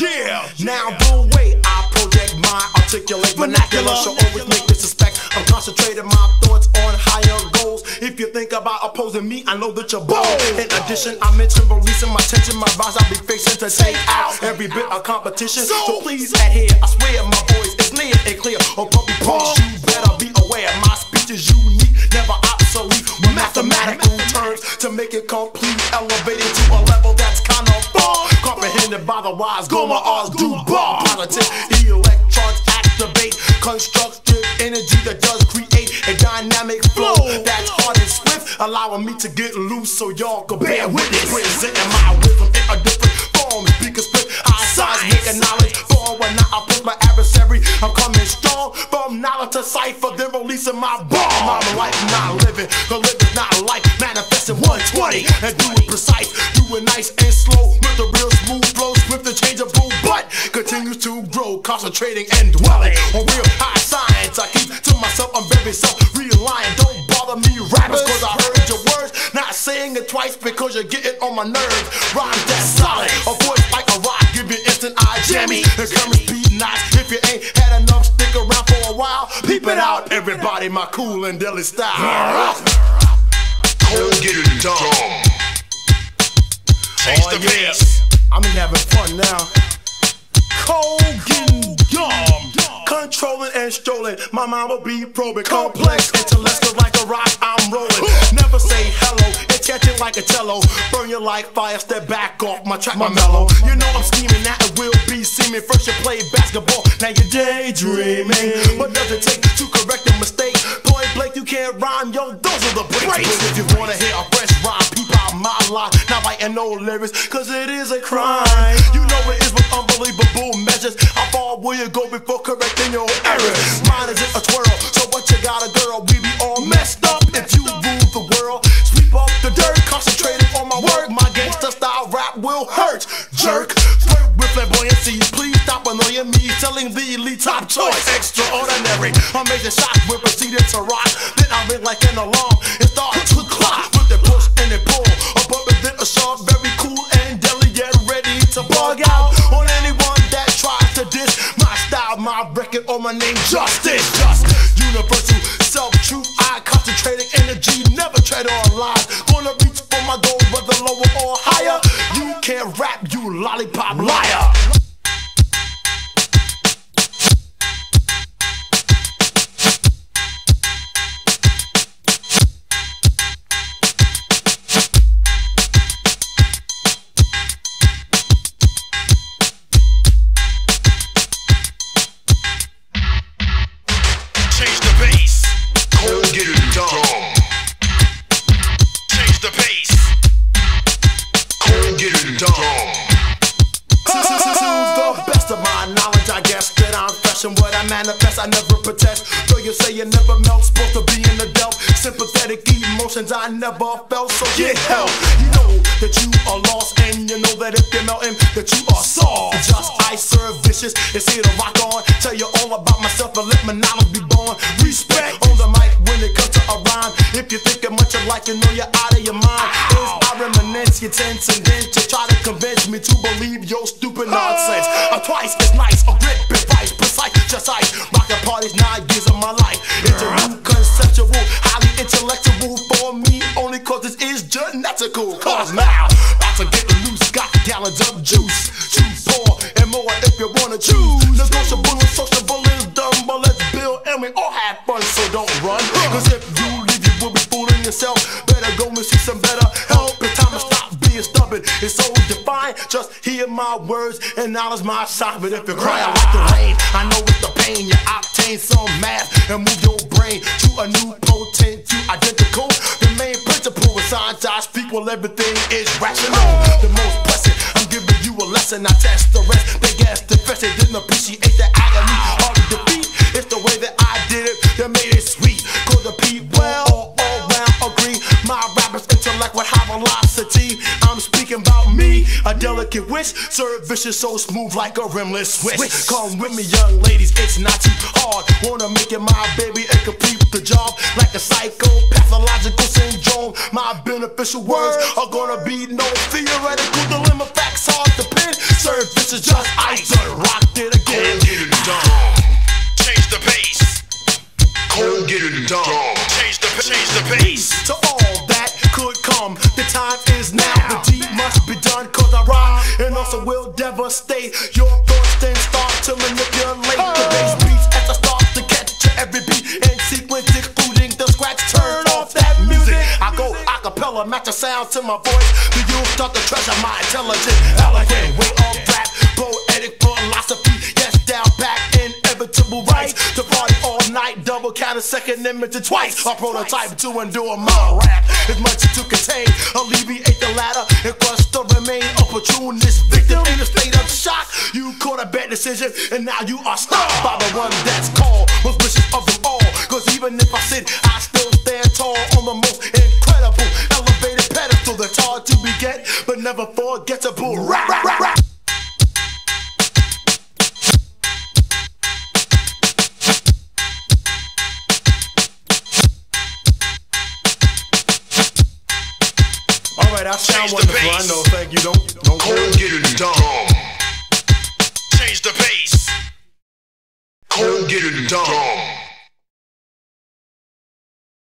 yeah. Now the way I project my articulate vernacular shall always make me suspect I'm concentrating my thoughts on higher goals. If you think about opposing me, I know that you're bold. In addition, I mentioned releasing my tension, my rise I'll be facing to take out every bit of competition. So please adhere. I swear my voice is near and clear. Or probably push you better be aware. My speech is unique, never obsolete. With mathematical terms to make it complete, elevated to a level that's kind of. Comprehended by the wise, go my R's do bar. Positive electrons activate, constructive energy that does create a dynamic flow that's hard and swift, allowing me to get loose so y'all can bear witness. Presenting my wisdom in a different form, speaker split, high size, making knowledge. For when I approach my adversary, I'm coming strong from knowledge to cipher, then releasing my bomb. I'm life not living, the living's not life, manifesting 120 and do it precise, do it nice and slow with the real smooth flow, swift and changeable, but continues to grow, concentrating and dwelling on real high science. I keep to myself, I'm very self-reliant. Don't bother me, rappers, cause I heard your words. Not saying it twice because you're getting on my nerves. Rhymes that solid, a voice like a rock, The current beat nice. If you ain't had enough, stick around for a while. Peep it out, everybody, my cool and deli style. Go get it done. Change Oh, the yeah. pace. I'm having fun now. Cold getting dumb. Controlling and strolling. My mind will be probing. Complex, intellectual like a rock, I'm rolling. Never say catching like a cello. Burn you like fire, step back off my track, my mellow. You know I'm scheming, that it will be seeming. First you play basketball, now you're daydreaming. What does it take to correct a mistake? Point blank, you can't rhyme, yo, those are the breaks. But if you wanna hear a fresh rhyme, peep out my line. Not writing no lyrics, cause it is a crime. You know it is with unbelievable measures. How far will you go before correcting your errors? Stop me. Selling the elite top choice, extraordinary. Amazing shots, we proceeded to rock. Then I ring like an alarm and start to clock with the push and the pull. A bump and then a shove, very cool and deli, get ready to bug out on anyone that tries to diss my style, my record, or my name. Justice, just universal self truth. I concentrating energy, never tread on lies. Gonna reach for my goal, whether lower or higher. You can't rap, you lollipop liar. And what I manifest, I never protest. Though you say it never melts, supposed to be in the delf. Sympathetic emotions I never felt, so get help. You know that you are lost, and you know that if you're melting, that you are soft. Just ice serve vicious, it's here to rock on. Tell you all about myself and let my knowledge be born. Respect on the mic when it comes to a rhyme. If you're thinking much alike, you know you're out of your mind. Is I reminisce your tense and then to try to convince me to believe your stupid nonsense. Ah. I'm twice as nice, a grip advice, precise, Just-Ice. Rockin' parties nine years of my life. It's a new conceptual, highly intellectual for me, only cause this is genetical. Cause now, about to get loose, got gallons of juice. Choose pour and more if you wanna choose. Negotiable and sociable is dumb, but let's build and we all have fun, so don't run. Cause if you leave, you will be fooling yourself. Better go and see some better help. It's time to stop being stubborn. It's so defined. Just hear my words and knowledge my sign. But if you're crying like the rain, I know it's the pain. You obtain some math and move your brain to a new potent, to identical. The main principle is I speak while everything is rational. The most pressing, I'm giving you a lesson. I test the rest. They guess first they didn't appreciate that. agony. Delicate wish. Serve vicious, so smooth like a rimless switch. Come with me, young ladies, it's not too hard. Wanna make it my baby and complete the job like a psychopathological syndrome. My beneficial words are gonna be no theoretical dilemma. Facts hard to pin. serve, this is just ice. Done rocked it again. Cold get it dumb. Change the pace. Cold get it dumb. Change the change the pace. To all that could come, the time is now. Also will devastate your thoughts, then start to manipulate the bass beats as I start to catch to every beat and sequence, including the scratch. Turn off that music. I go acapella, match the sound to my voice. The youth start to treasure my intelligent, elegant way of inevitable rights to party all night, double count a second image twice. A prototype to endure my rap. As much as to contain, alleviate the latter, and crush the remain opportunist victim in a state of shock. You caught a bad decision, and now you are stopped by the one that's called most vicious of them all. Cause even if I sit, I still stand tall on the most incredible elevated pedestal that's hard to beget, but never forgettable. Rap, rap, rap, rap. Alright, I sound Change the wonderful. I know, thank you. Don't don't Cold get it dumb. Change the pace. Cold get it dumb.